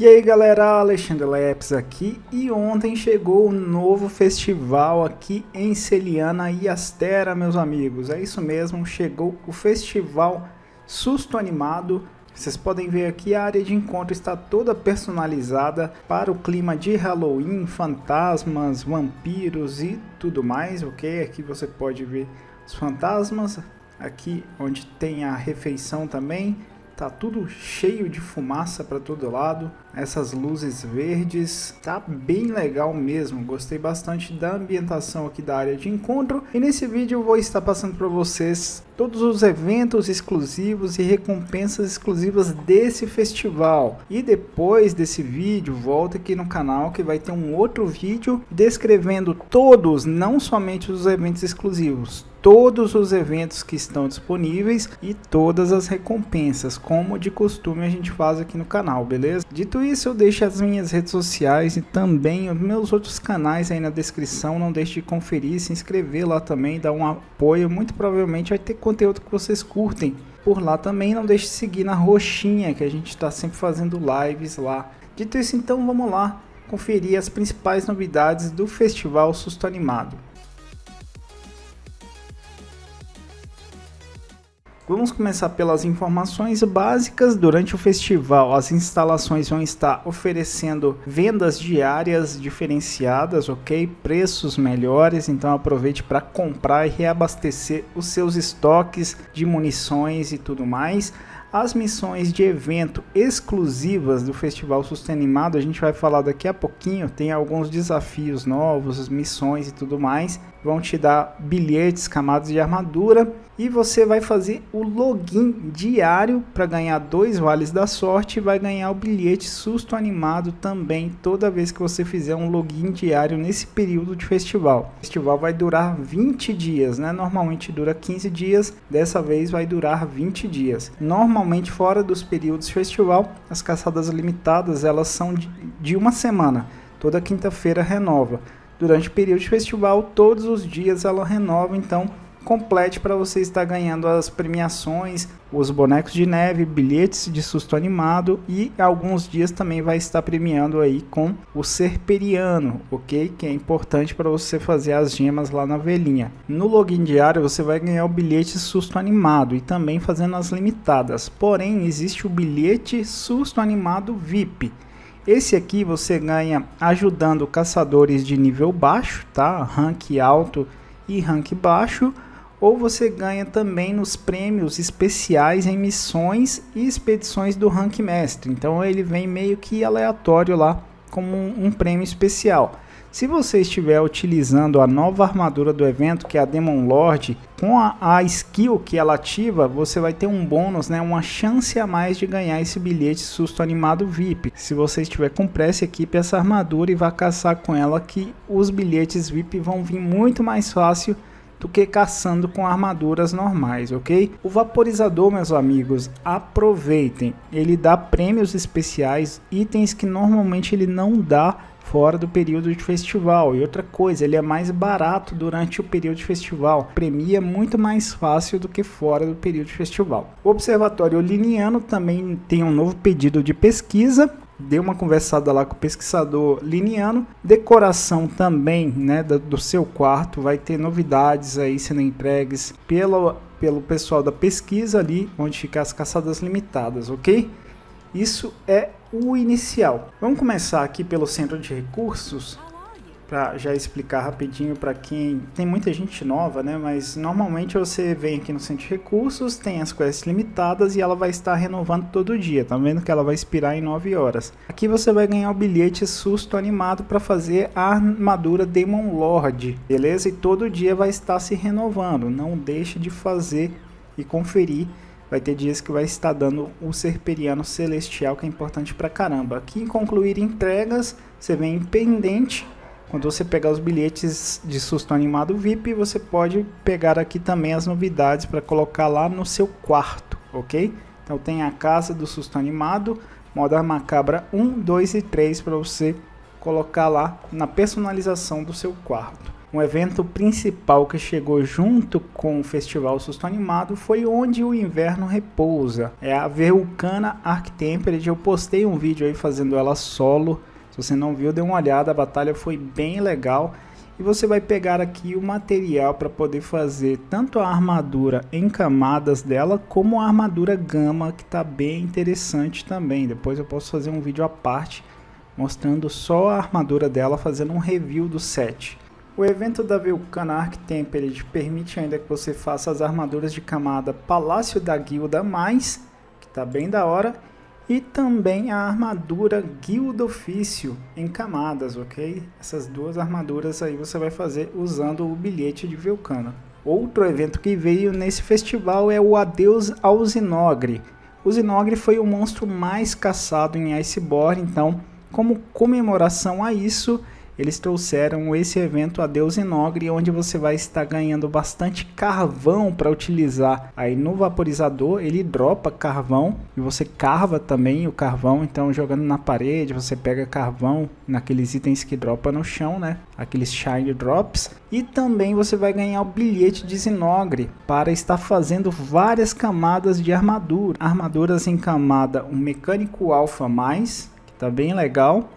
E aí galera, Alexandre Leps aqui e ontem chegou o um novo festival aqui em Celiana e Astera, meus amigos. É isso mesmo, chegou o festival Susto Animado. Vocês podem ver aqui a área de encontro está toda personalizada para o clima de Halloween, fantasmas, vampiros e tudo mais, ok? Aqui você pode ver os fantasmas, aqui onde tem a refeição também Tá tudo cheio de fumaça para todo lado. Essas luzes verdes, tá bem legal mesmo. Gostei bastante da ambientação aqui da área de encontro. E nesse vídeo eu vou estar passando para vocês todos os eventos exclusivos e recompensas exclusivas desse festival. E depois desse vídeo, volta aqui no canal que vai ter um outro vídeo descrevendo todos, não somente os eventos exclusivos, todos os eventos que estão disponíveis e todas as recompensas, como de costume a gente faz aqui no canal, beleza? Dito isso, eu deixo as minhas redes sociais e também os meus outros canais aí na descrição, não deixe de conferir, se inscrever lá também, dar um apoio, muito provavelmente vai ter conteúdo que vocês curtem por lá também, não deixe de seguir na roxinha, que a gente está sempre fazendo lives lá. Dito isso, então vamos lá conferir as principais novidades do Festival Susto Animado. Vamos começar pelas informações básicas. Durante o festival, as instalações vão estar oferecendo vendas diárias diferenciadas, ok? Preços melhores, então aproveite para comprar e reabastecer os seus estoques de munições e tudo mais as missões de evento exclusivas do Festival Sustenimado, a gente vai falar daqui a pouquinho, tem alguns desafios novos, missões e tudo mais. Vão te dar bilhetes, camadas de armadura e você vai fazer o login diário para ganhar dois vales da sorte e vai ganhar o bilhete susto animado também toda vez que você fizer um login diário nesse período de festival. O festival vai durar 20 dias, né? Normalmente dura 15 dias, dessa vez vai durar 20 dias. Normalmente fora dos períodos festival, as caçadas limitadas elas são de uma semana. Toda quinta-feira renova. Durante o período de festival, todos os dias ela renova, então complete para você estar ganhando as premiações, os bonecos de neve, bilhetes de susto animado e alguns dias também vai estar premiando aí com o Serperiano, ok? Que é importante para você fazer as gemas lá na velhinha. No login diário você vai ganhar o bilhete susto animado e também fazendo as limitadas. Porém, existe o bilhete susto animado VIP. Esse aqui você ganha ajudando caçadores de nível baixo, tá? Rank alto e rank baixo ou você ganha também nos prêmios especiais em missões e expedições do Rank Mestre. Então ele vem meio que aleatório lá como um, um prêmio especial. Se você estiver utilizando a nova armadura do evento, que é a Demon Lord, com a, a, skill que ela ativa, você vai ter um bônus, né, uma chance a mais de ganhar esse bilhete susto animado VIP. Se você estiver com pressa, equipe essa armadura e vá caçar com ela que os bilhetes VIP vão vir muito mais fácil do que caçando com armaduras normais, ok? O vaporizador, meus amigos, aproveitem. Ele dá prêmios especiais, itens que normalmente ele não dá fora do período de festival. E outra coisa, ele é mais barato durante o período de festival. Premia muito mais fácil do que fora do período de festival. O Observatório Liniano também tem um novo pedido de pesquisa dê uma conversada lá com o pesquisador liniano. Decoração também, né, do, seu quarto, vai ter novidades aí sendo entregues pelo, pelo pessoal da pesquisa ali, onde ficam as caçadas limitadas, ok? Isso é o inicial. Vamos começar aqui pelo centro de recursos para já explicar rapidinho para quem tem muita gente nova, né? Mas normalmente você vem aqui no centro de recursos, tem as quests limitadas e ela vai estar renovando todo dia. Tá vendo que ela vai expirar em 9 horas. Aqui você vai ganhar o bilhete susto animado para fazer a armadura Demon Lord, beleza? E todo dia vai estar se renovando. Não deixe de fazer e conferir vai ter dias que vai estar dando o Serperiano Celestial, que é importante pra caramba. Aqui em concluir entregas, você vem em pendente quando você pegar os bilhetes de susto animado VIP, você pode pegar aqui também as novidades para colocar lá no seu quarto, ok? Então tem a casa do susto animado, moda macabra 1, 2 e 3 para você colocar lá na personalização do seu quarto. Um evento principal que chegou junto com o Festival Susto Animado foi Onde o Inverno Repousa. É a Vulcana Arc Tempered. Eu postei um vídeo aí fazendo ela solo. Se você não viu, dê uma olhada. A batalha foi bem legal. E você vai pegar aqui o material para poder fazer tanto a armadura em camadas dela, como a armadura gama, que está bem interessante também. Depois eu posso fazer um vídeo à parte mostrando só a armadura dela, fazendo um review do set. O evento da Vulcana Arc permite ainda que você faça as armaduras de camada Palácio da Guilda Mais, que está bem da hora, e também a armadura Guilda Ofício em camadas, ok? Essas duas armaduras aí você vai fazer usando o bilhete de Vulcana. Outro evento que veio nesse festival é o Adeus ao Zinogre. O Zinogre foi o monstro mais caçado em Iceborne, então, como comemoração a isso, eles trouxeram esse evento Adeus Inogre, onde você vai estar ganhando bastante carvão para utilizar. Aí no vaporizador ele dropa carvão e você carva também o carvão, então jogando na parede você pega carvão naqueles itens que dropa no chão, né? Aqueles shine drops. E também você vai ganhar o bilhete de Zinogre para estar fazendo várias camadas de armadura. Armaduras em camada um mecânico alfa mais, que tá bem legal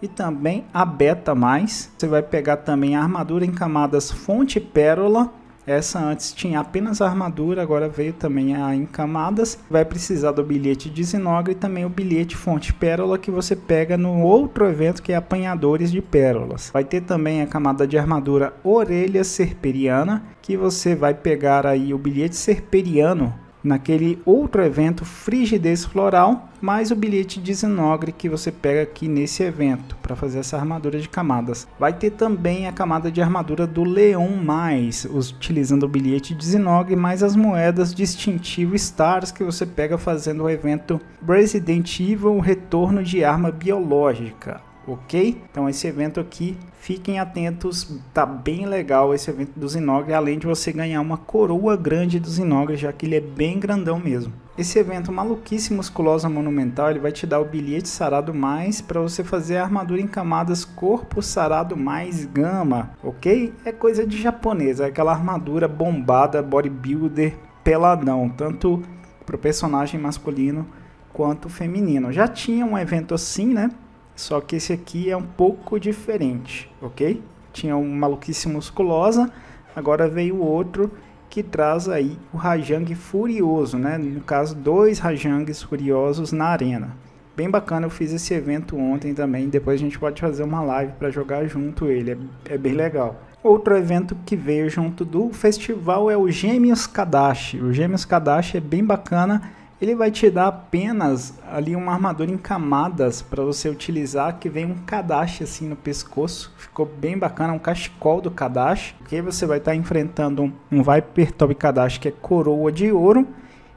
e também a beta mais. Você vai pegar também a armadura em camadas fonte pérola. Essa antes tinha apenas a armadura, agora veio também a em camadas. Vai precisar do bilhete de Zinogre e também o bilhete fonte pérola que você pega no outro evento que é apanhadores de pérolas. Vai ter também a camada de armadura orelha serperiana que você vai pegar aí o bilhete serperiano naquele outro evento Frigidez Floral, mais o bilhete de Zinogre que você pega aqui nesse evento para fazer essa armadura de camadas. Vai ter também a camada de armadura do Leon mais, utilizando o bilhete de Zinogre mais as moedas distintivo Stars que você pega fazendo o evento Resident Evil Retorno de Arma Biológica ok? Então esse evento aqui, fiquem atentos, tá bem legal esse evento do Zinogre, além de você ganhar uma coroa grande do Zinogre, já que ele é bem grandão mesmo. Esse evento maluquice musculosa monumental, ele vai te dar o bilhete sarado mais para você fazer a armadura em camadas corpo sarado mais gama, ok? É coisa de japonês, é aquela armadura bombada, bodybuilder, peladão, tanto pro personagem masculino quanto feminino. Já tinha um evento assim, né? Só que esse aqui é um pouco diferente, ok? Tinha um maluquice musculosa, agora veio outro que traz aí o Rajang Furioso, né? No caso, dois Rajangs Furiosos na arena. Bem bacana, eu fiz esse evento ontem também, depois a gente pode fazer uma live para jogar junto ele, é, é bem legal. Outro evento que veio junto do festival é o Gêmeos Kadashi. O Gêmeos Kadashi é bem bacana, ele vai te dar apenas ali uma armadura em camadas para você utilizar, que vem um Kadashi assim no pescoço. Ficou bem bacana, um cachecol do Kadashi. Que você vai estar tá enfrentando um, Viper Tobi Kadashi que é coroa de ouro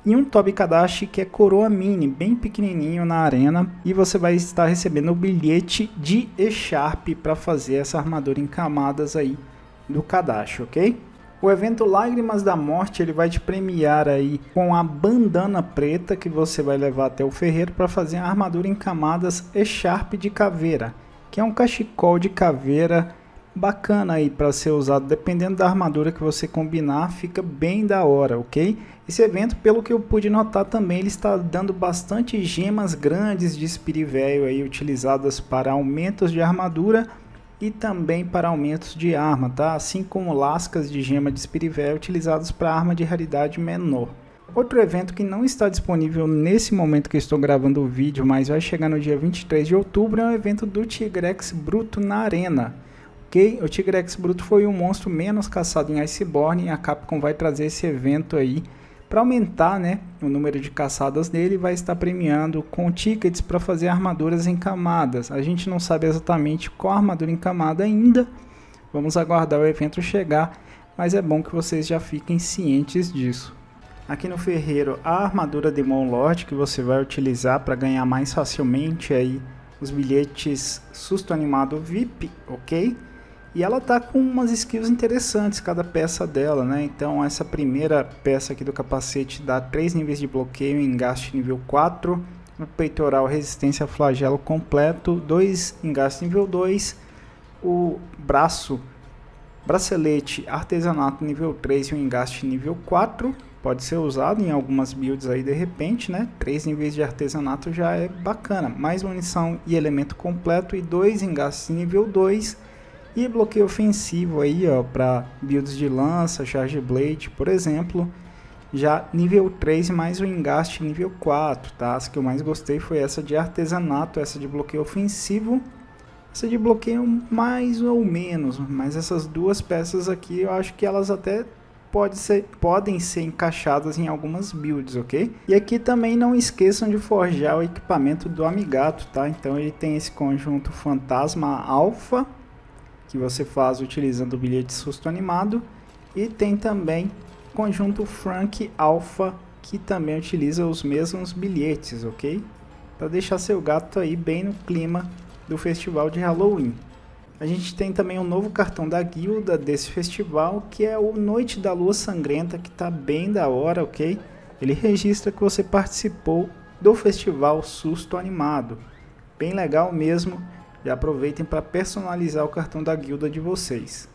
e um Tobi Kadashi que é coroa mini, bem pequenininho na arena, e você vai estar recebendo o bilhete de E-Sharp para fazer essa armadura em camadas aí do Kadashi, OK? O evento Lágrimas da Morte ele vai te premiar aí com a bandana preta que você vai levar até o ferreiro para fazer a armadura em camadas Echarpe de caveira, que é um cachecol de caveira bacana aí para ser usado, dependendo da armadura que você combinar, fica bem da hora, ok? Esse evento, pelo que eu pude notar também, ele está dando bastante gemas grandes de espirivelho aí utilizadas para aumentos de armadura e também para aumentos de arma, tá? assim como lascas de gema de espirivel utilizados para arma de raridade menor. Outro evento que não está disponível nesse momento que estou gravando o vídeo, mas vai chegar no dia 23 de outubro, é o evento do Tigrex Bruto na Arena. Ok? O Tigrex Bruto foi o monstro menos caçado em Iceborne e a Capcom vai trazer esse evento aí para aumentar né, o número de caçadas dele, vai estar premiando com tickets para fazer armaduras em camadas. A gente não sabe exatamente qual armadura em camada ainda. Vamos aguardar o evento chegar, mas é bom que vocês já fiquem cientes disso. Aqui no ferreiro, a armadura Demon Lord que você vai utilizar para ganhar mais facilmente aí os bilhetes susto animado VIP, ok? E ela tá com umas skills interessantes, cada peça dela, né? Então essa primeira peça aqui do capacete dá 3 níveis de bloqueio em gasto nível 4. No peitoral resistência a flagelo completo, 2 em gasto nível 2. O braço bracelete artesanato nível 3 e um engaste nível 4. Pode ser usado em algumas builds aí de repente, né? 3 níveis de artesanato já é bacana. Mais munição e elemento completo e dois engastes nível 2. E bloqueio ofensivo aí, ó, para builds de lança, charge blade, por exemplo. Já nível 3 mais o engaste nível 4, tá? As que eu mais gostei foi essa de artesanato, essa de bloqueio ofensivo essa de bloqueio mais ou menos, mas essas duas peças aqui eu acho que elas até pode ser, podem ser encaixadas em algumas builds, ok? E aqui também não esqueçam de forjar o equipamento do Amigato, tá? Então ele tem esse conjunto Fantasma Alpha, que você faz utilizando o bilhete susto animado, e tem também conjunto Frank Alpha, que também utiliza os mesmos bilhetes, ok? Para deixar seu gato aí bem no clima do festival de Halloween. A gente tem também um novo cartão da guilda desse festival, que é o Noite da Lua Sangrenta, que está bem da hora, ok? Ele registra que você participou do festival Susto Animado. Bem legal mesmo. E aproveitem para personalizar o cartão da guilda de vocês.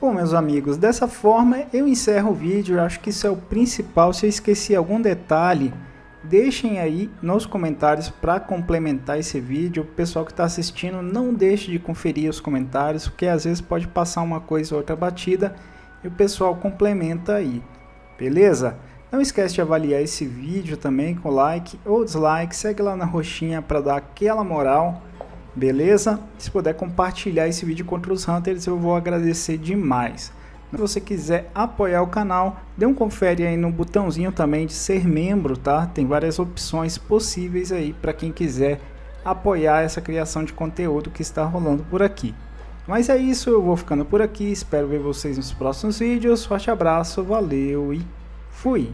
Bom, meus amigos, dessa forma eu encerro o vídeo. Eu acho que isso é o principal. Se eu esqueci algum detalhe, Deixem aí nos comentários para complementar esse vídeo. O pessoal que está assistindo, não deixe de conferir os comentários, porque às vezes pode passar uma coisa ou outra batida e o pessoal complementa aí. Beleza? Não esquece de avaliar esse vídeo também com like ou dislike. Segue lá na roxinha para dar aquela moral. Beleza? Se puder compartilhar esse vídeo com outros hunters, eu vou agradecer demais. Se você quiser apoiar o canal, dê um confere aí no botãozinho também de ser membro, tá? Tem várias opções possíveis aí para quem quiser apoiar essa criação de conteúdo que está rolando por aqui. Mas é isso, eu vou ficando por aqui, espero ver vocês nos próximos vídeos. Forte abraço, valeu e fui!